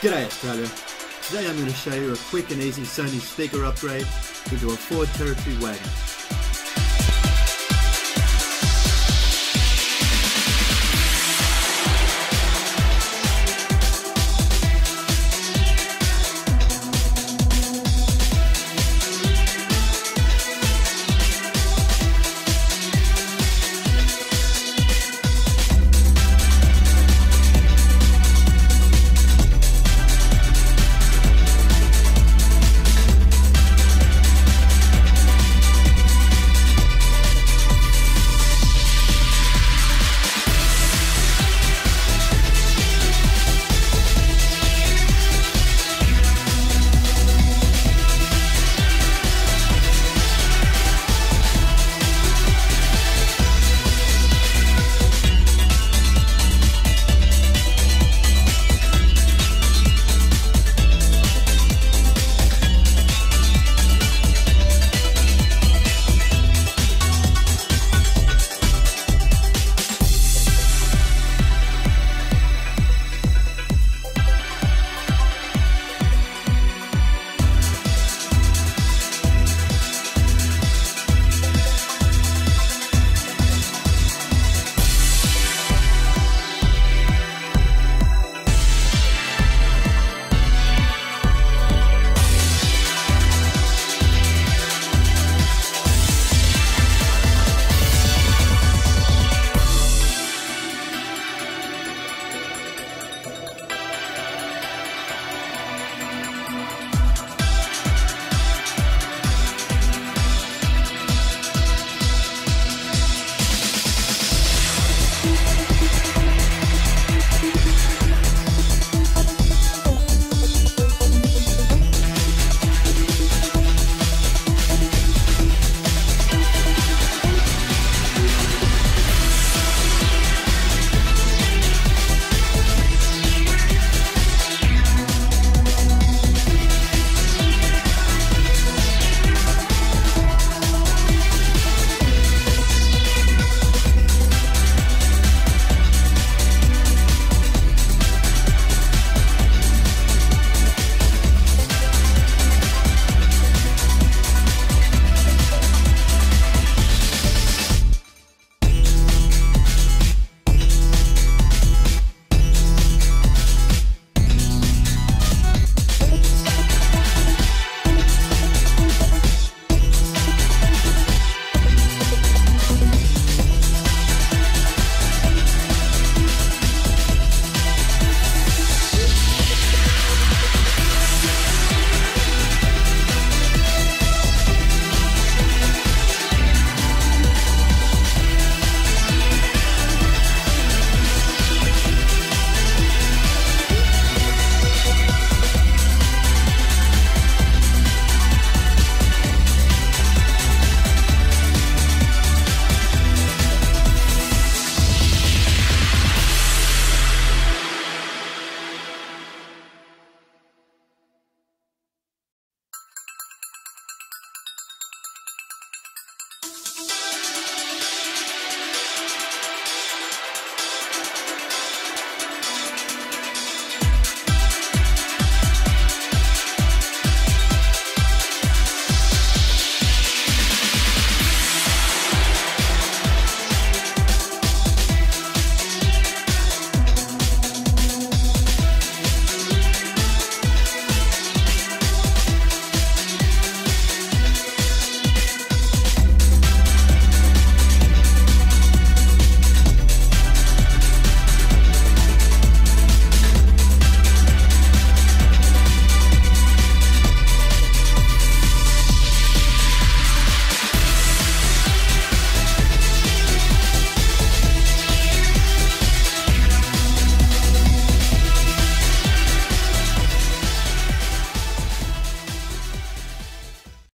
G'day Australia. Today I'm going to show you a quick and easy Sony speaker upgrade into a Ford Territory wagon.